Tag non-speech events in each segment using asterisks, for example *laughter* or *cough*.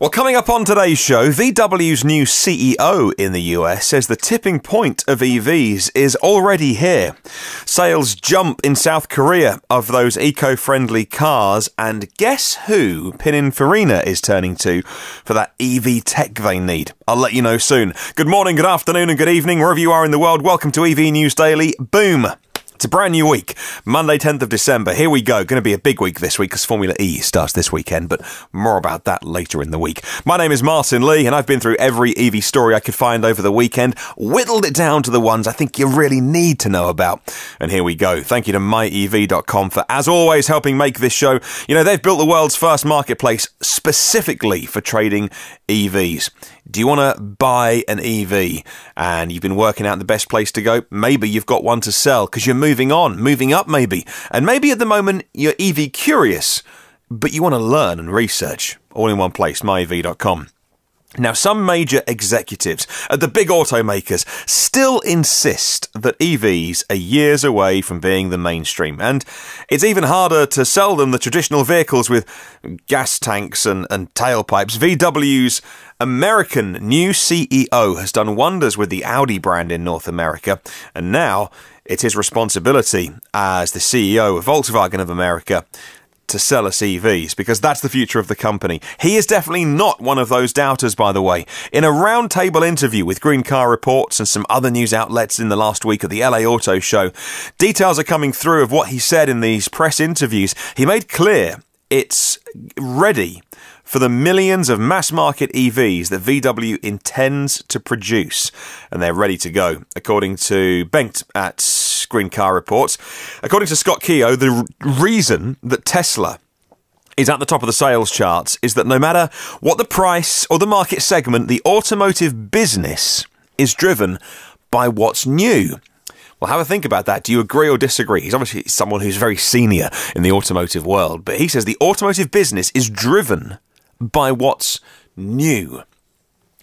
Well, coming up on today's show, VW's new CEO in the US says the tipping point of EVs is already here. Sales jump in South Korea of those eco friendly cars, and guess who Pininfarina is turning to for that EV tech they need? I'll let you know soon. Good morning, good afternoon, and good evening, wherever you are in the world. Welcome to EV News Daily. Boom! It's a brand new week, Monday, 10th of December. Here we go. Going to be a big week this week because Formula E starts this weekend, but more about that later in the week. My name is Martyn Lee, and I've been through every EV story I could find over the weekend, whittled it down to the ones I think you really need to know about. And here we go. Thank you to myev.com for, as always, helping make this show. You know, they've built the world's first marketplace specifically for trading EVs. Do you want to buy an EV and you've been working out the best place to go? Maybe you've got one to sell because you're moving on, moving up maybe. And maybe at the moment you're EV curious, but you want to learn and research all in one place, myev.com. Now, some major executives at the big automakers still insist that EVs are years away from being the mainstream, and it's even harder to sell them the traditional vehicles with gas tanks and, and tailpipes. VW's American new CEO has done wonders with the Audi brand in North America, and now it's his responsibility as the CEO of Volkswagen of America to sell us EVs because that's the future of the company. He is definitely not one of those doubters, by the way. In a roundtable interview with Green Car Reports and some other news outlets in the last week at the LA Auto Show, details are coming through of what he said in these press interviews. He made clear it's ready for the millions of mass market EVs that VW intends to produce, and they're ready to go, according to Bengt at Green Car Reports. According to Scott Keogh, the reason that Tesla is at the top of the sales charts is that no matter what the price or the market segment, the automotive business is driven by what's new. Well, have a think about that. Do you agree or disagree? He's obviously someone who's very senior in the automotive world, but he says the automotive business is driven by what's new.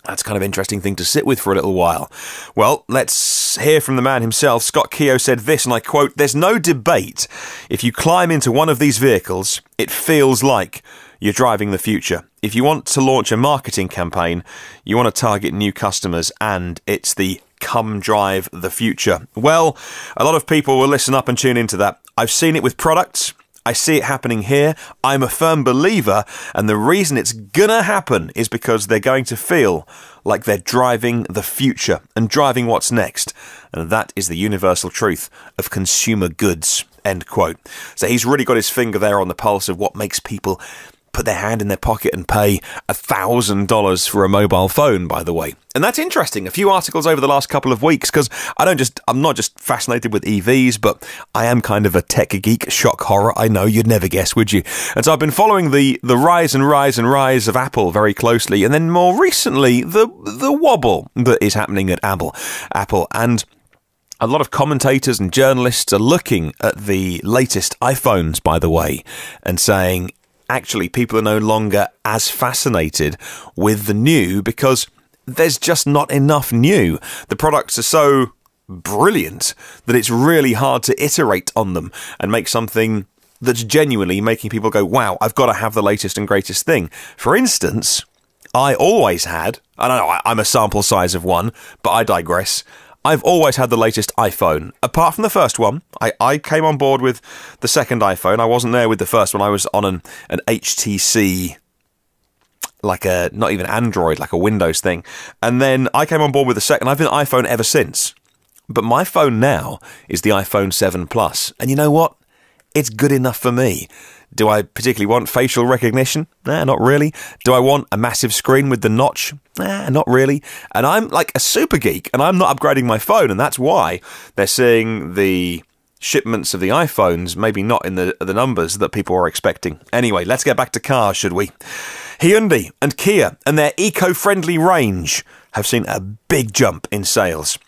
That's kind of interesting thing to sit with for a little while. Well, let's hear from the man himself. Scott Keogh said this, and I quote, There's no debate. If you climb into one of these vehicles, it feels like you're driving the future. If you want to launch a marketing campaign, you want to target new customers, and it's the come drive the future. Well, a lot of people will listen up and tune into that. I've seen it with products. I see it happening here. I'm a firm believer, and the reason it's gonna happen is because they're going to feel like they're driving the future and driving what's next. And that is the universal truth of consumer goods. End quote. So he's really got his finger there on the pulse of what makes people put their hand in their pocket and pay $1,000 for a mobile phone, by the way. And that's interesting. A few articles over the last couple of weeks because I don't just, I'm not just fascinated with EVs, but I am kind of a tech geek, shock horror. I know you'd never guess, would you? And so I've been following the, the rise and rise and rise of Apple very closely. And then more recently, the, the wobble that is happening at Apple, Apple. And a lot of commentators and journalists are looking at the latest iPhones, by the way, and saying, actually people are no longer as fascinated with the new because there's just not enough new. The products are so brilliant that it's really hard to iterate on them and make something that's genuinely making people go, wow, I've got to have the latest and greatest thing. For instance, I always had, I know, I'm a sample size of one, but I digress. I've always had the latest iPhone. Apart from the first one, I, I came on board with the second iPhone. I wasn't there with the first one. I was on an, an HTC, like a, not even Android, like a Windows thing. And then I came on board with the second. I've been iPhone ever since. But my phone now is the iPhone 7 Plus. And you know what? It's good enough for me. Do I particularly want facial recognition? Nah, not really. Do I want a massive screen with the notch? Nah, not really. And I'm like a super geek and I'm not upgrading my phone, and that's why they're seeing the shipments of the iPhones maybe not in the the numbers that people are expecting. Anyway, let's get back to cars, should we? Hyundai and Kia and their eco-friendly range have seen a big jump in sales.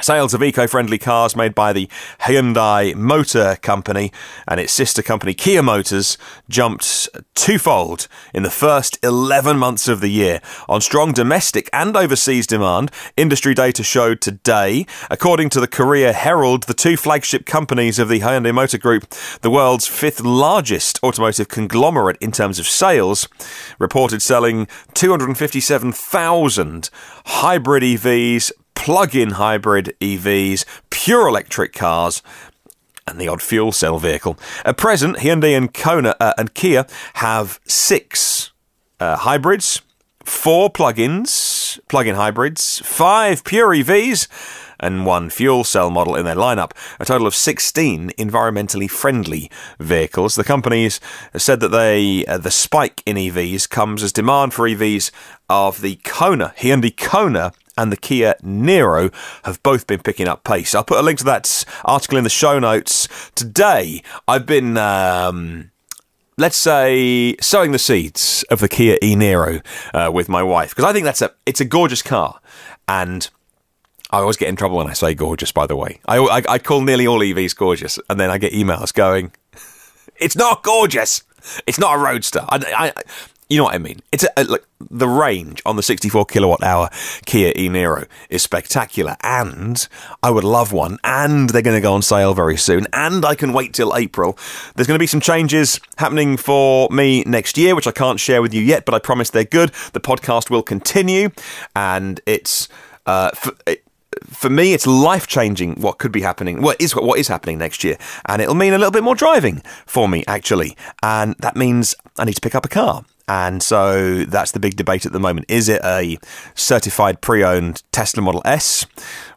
Sales of eco friendly cars made by the Hyundai Motor Company and its sister company Kia Motors jumped twofold in the first 11 months of the year on strong domestic and overseas demand. Industry data showed today, according to the Korea Herald, the two flagship companies of the Hyundai Motor Group, the world's fifth largest automotive conglomerate in terms of sales, reported selling 257,000 hybrid EVs plug-in hybrid EVs, pure electric cars, and the odd fuel cell vehicle. At present, Hyundai and Kona uh, and Kia have six uh, hybrids, four plug-ins, plug-in hybrids, five pure EVs, and one fuel cell model in their lineup, a total of 16 environmentally friendly vehicles. The companies said that they uh, the spike in EVs comes as demand for EVs of the Kona, Hyundai Kona and the Kia Niro have both been picking up pace. I'll put a link to that article in the show notes. Today, I've been. Um, let's say sowing the seeds of the Kia e Niro uh, with my wife because I think that's a it's a gorgeous car and I always get in trouble when I say gorgeous by the way I, I, I call nearly all EVs gorgeous and then I get emails going *laughs* it's not gorgeous it's not a roadster I, I, you know what I mean? It's a, like the range on the 64 kilowatt hour Kia e Niro is spectacular, and I would love one. And they're going to go on sale very soon, and I can wait till April. There's going to be some changes happening for me next year, which I can't share with you yet, but I promise they're good. The podcast will continue, and it's uh, for, it, for me, it's life changing what could be happening. What is what is happening next year, and it'll mean a little bit more driving for me actually, and that means I need to pick up a car. And so that's the big debate at the moment. Is it a certified pre owned Tesla Model S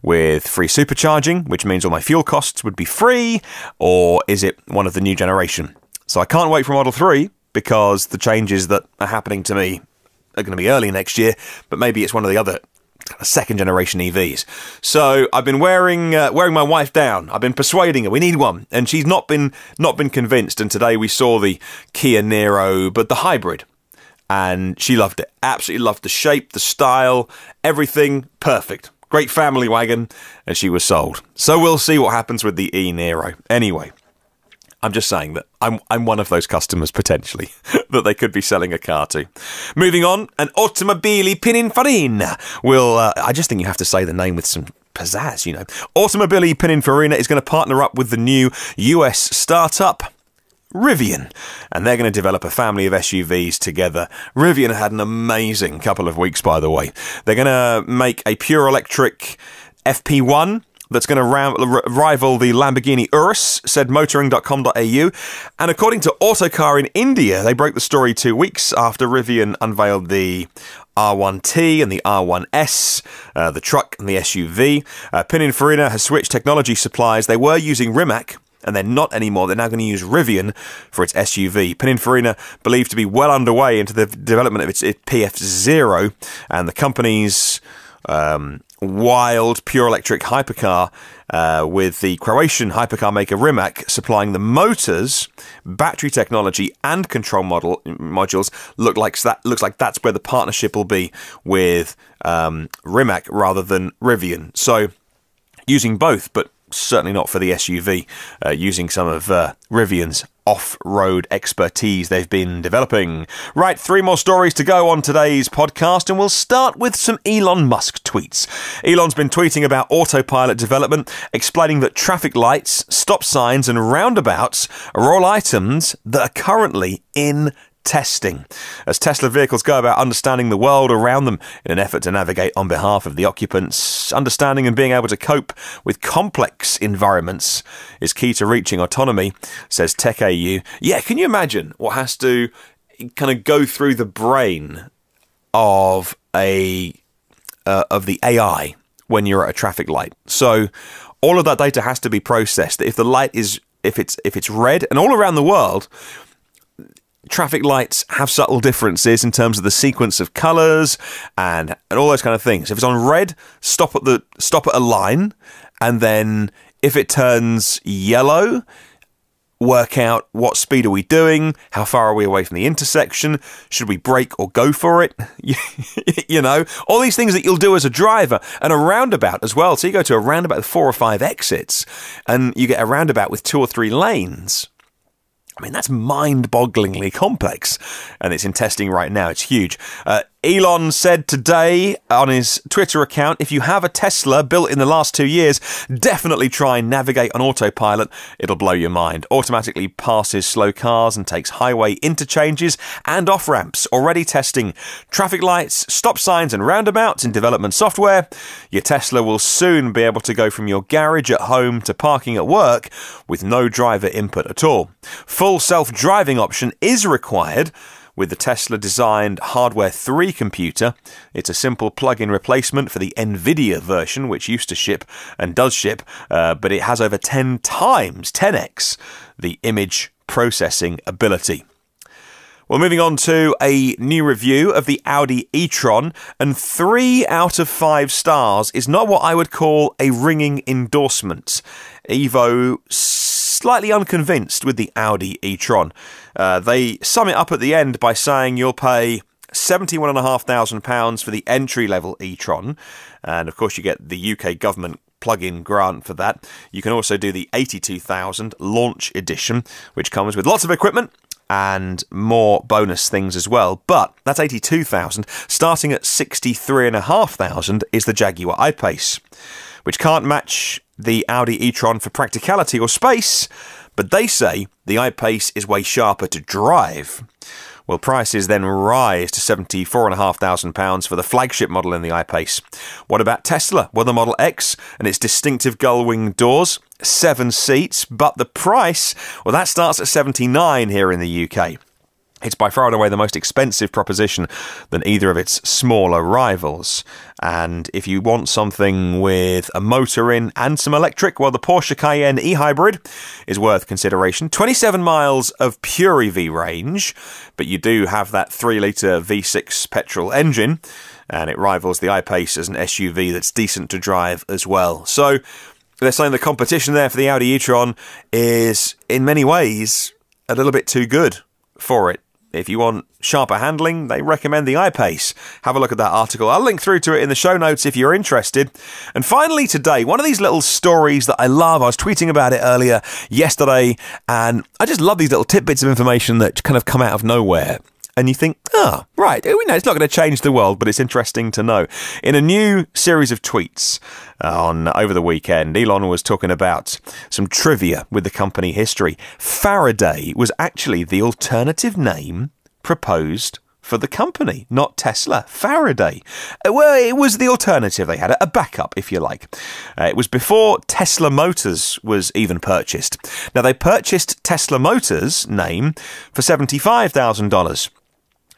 with free supercharging, which means all my fuel costs would be free, or is it one of the new generation? So I can't wait for Model 3 because the changes that are happening to me are going to be early next year, but maybe it's one of the other second generation EVs. So I've been wearing uh, wearing my wife down. I've been persuading her we need one, and she's not been not been convinced. And today we saw the Kia Niro, but the hybrid and she loved it. Absolutely loved the shape, the style, everything perfect. Great family wagon, and she was sold. So we'll see what happens with the E Niro. Anyway, I'm just saying that I'm I'm one of those customers potentially *laughs* that they could be selling a car to. Moving on, an Automobili Pininfarina will. Uh, I just think you have to say the name with some pizzazz, you know. Automobili Pininfarina is going to partner up with the new US startup Rivian, and they're going to develop a family of SUVs together. Rivian had an amazing couple of weeks, by the way. They're going to make a pure electric FP1 that's going to rival the Lamborghini Urus, said motoring.com.au. And according to Autocar in India, they broke the story two weeks after Rivian unveiled the R1T and the R1S, uh, the truck and the SUV. Uh, Pininfarina has switched technology suppliers. They were using Rimac and they're not anymore. They're now going to use Rivian for its SUV. Pininfarina believed to be well underway into the development of its, its PF0, and the company's um, wild pure electric hypercar uh, with the Croatian hypercar maker Rimac supplying the motors, battery technology, and control model modules. Look like that looks like that's where the partnership will be with um, Rimac rather than Rivian. So using both, but certainly not for the SUV, uh, using some of uh, Rivian's off road expertise they've been developing. Right, three more stories to go on today's podcast, and we'll start with some Elon Musk tweets. Elon's been tweeting about autopilot development, explaining that traffic lights, stop signs, and roundabouts are all items that are currently in testing as Tesla vehicles go about understanding the world around them in an effort to navigate on behalf of the occupants. Understanding and being able to cope with complex environments is key to reaching autonomy, says TechAU. Yeah, can you imagine what has to kind of go through the brain of a uh, of the AI when you're at a traffic light? So all of that data has to be processed. If the light is if it's if it's red and all around the world traffic lights have subtle differences in terms of the sequence of colours and, and all those kind of things. If it's on red, stop at the stop at a line, and then if it turns yellow, work out what speed are we doing, how far are we away from the intersection, should we brake or go for it? *laughs* you know, all these things that you'll do as a driver and a roundabout as well. So you go to a roundabout with four or five exits and you get a roundabout with two or three lanes. I mean, that's mind bogglingly complex. And it's in testing right now. It's huge. Uh, Elon said today on his Twitter account if you have a Tesla built in the last two years, definitely try and navigate on autopilot. It'll blow your mind. Automatically passes slow cars and takes highway interchanges and off ramps. Already testing traffic lights, stop signs, and roundabouts in development software. Your Tesla will soon be able to go from your garage at home to parking at work with no driver input at all. Full self driving option is required with the Tesla designed Hardware 3 computer. It's a simple plug in replacement for the NVIDIA version, which used to ship and does ship, uh, but it has over 10 times, 10x, the image processing ability. Well, moving on to a new review of the Audi e-tron, and three out of five stars is not what I would call a ringing endorsement. Evo slightly unconvinced with the Audi e-tron. Uh, they sum it up at the end by saying you'll pay £71,500 for the entry level e-tron, and of course you get the UK government plug-in grant for that. You can also do the 82,000 launch edition, which comes with lots of equipment and more bonus things as well. But that's 82,000. Starting at 63,500 is the Jaguar I-Pace, which can't match the Audi e-tron for practicality or space, but they say the I-Pace is way sharper to drive. Well, prices then rise to £74,500 for the flagship model in the I-Pace. What about Tesla? Well, the Model X and its distinctive gull-wing doors, seven seats, but the price, well, that starts at 79 here in the UK. It's by far and away the most expensive proposition than either of its smaller rivals. And if you want something with a motor in and some electric, well, the Porsche Cayenne e Hybrid is worth consideration. 27 miles of pure EV range, but you do have that 3 litre V6 petrol engine, and it rivals the I Pace as an SUV that's decent to drive as well. So they're saying the competition there for the Audi e tron is, in many ways, a little bit too good for it. If you want sharper handling, they recommend the I-Pace. Have a look at that article. I'll link through to it in the show notes if you're interested. And finally, today, one of these little stories that I love. I was tweeting about it earlier yesterday, and I just love these little tidbits of information that kind of come out of nowhere and you think, ah, oh, right, we know it's not going to change the world, but it's interesting to know. In a new series of tweets uh, on over the weekend, Elon was talking about some trivia with the company history. Faraday was actually the alternative name proposed for the company, not Tesla, Faraday. Uh, well, it was the alternative. They had a backup, if you like. Uh, it was before Tesla Motors was even purchased. Now, they purchased Tesla Motors' name for $75,000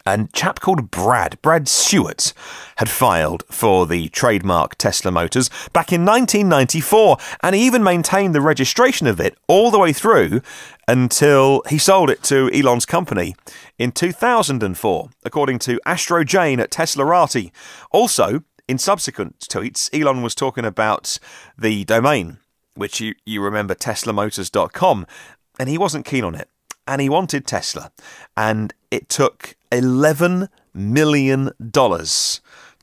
a chap called Brad, Brad Stewart, had filed for the trademark Tesla Motors back in 1994, and he even maintained the registration of it all the way through until he sold it to Elon's company in 2004, according to Astro Jane at Teslarati. Also, in subsequent tweets, Elon was talking about the domain, which you, you remember teslamotors.com, and he wasn't keen on it and he wanted Tesla. And it took $11 million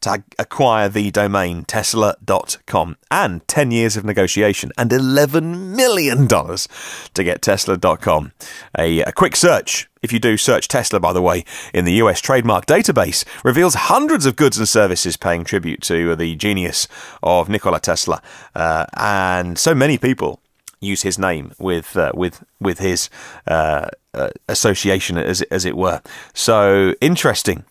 to acquire the domain tesla.com and 10 years of negotiation and $11 million to get tesla.com. A, a, quick search, if you do search Tesla, by the way, in the US trademark database, reveals hundreds of goods and services paying tribute to the genius of Nikola Tesla. Uh, and so many people use his name with uh, with with his uh, uh, association, as as it were. So interesting.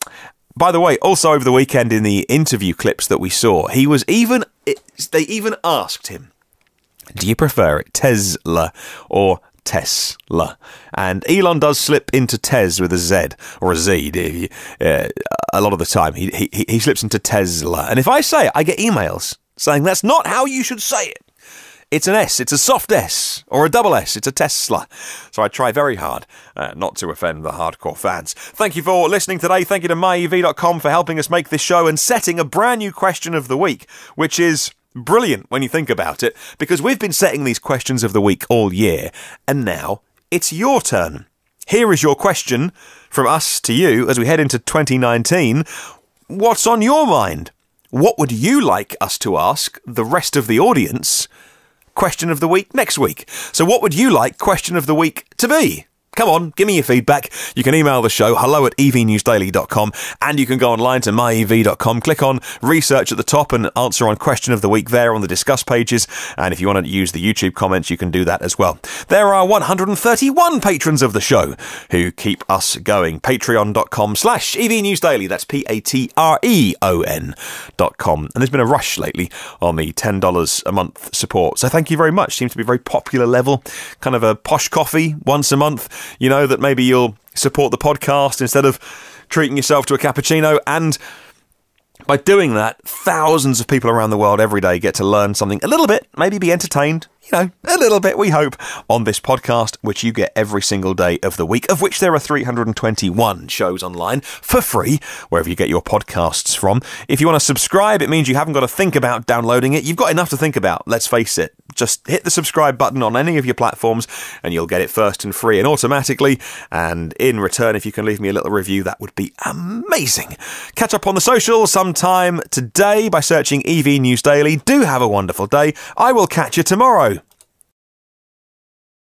By the way, also over the weekend in the interview clips that we saw, he was even they even asked him, "Do you prefer it Tesla or Tesla. And Elon does slip into Tes with a Z or a Z uh, a lot of the time. He, he, he slips into Tesla. And if I say it, I get emails saying that's not how you should say it. It's an S, it's a soft S, or a double S, it's a Tesla. So I try very hard uh, not to offend the hardcore fans. Thank you for listening today. Thank you to myev.com for helping us make this show and setting a brand new question of the week, which is brilliant when you think about it, because we've been setting these questions of the week all year, and now it's your turn. Here is your question from us to you as we head into 2019. What's on your mind? What would you like us to ask the rest of the audience? Question of the week next week. So, what would you like question of the week to be? Come on, give me your feedback. You can email the show hello at evnewsdaily.com and you can go online to myev.com, click on research at the top and answer on question of the week there on the discuss pages. And if you want to use the YouTube comments, you can do that as well. There are 131 patrons of the show who keep us going. Patreon.com slash evnewsdaily. That's P-A-T-R-E-O-N dot com. And there's been a rush lately on the $10 a month support. So thank you very much. Seems to be a very popular level. Kind of a posh coffee once a month you know, that maybe you'll support the podcast instead of treating yourself to a cappuccino. And by doing that, thousands of people around the world every day get to learn something a little bit, maybe be entertained, you know, a little bit, we hope, on this podcast, which you get every single day of the week, of which there are 321 shows online for free, wherever you get your podcasts from. If you want to subscribe, it means you haven't got to think about downloading it. You've got enough to think about, let's face it. Just hit the subscribe button on any of your platforms and you'll get it first and free and automatically. And in return, if you can leave me a little review, that would be amazing. Catch up on the social sometime today by searching EV News Daily. Do have a wonderful day. I will catch you tomorrow.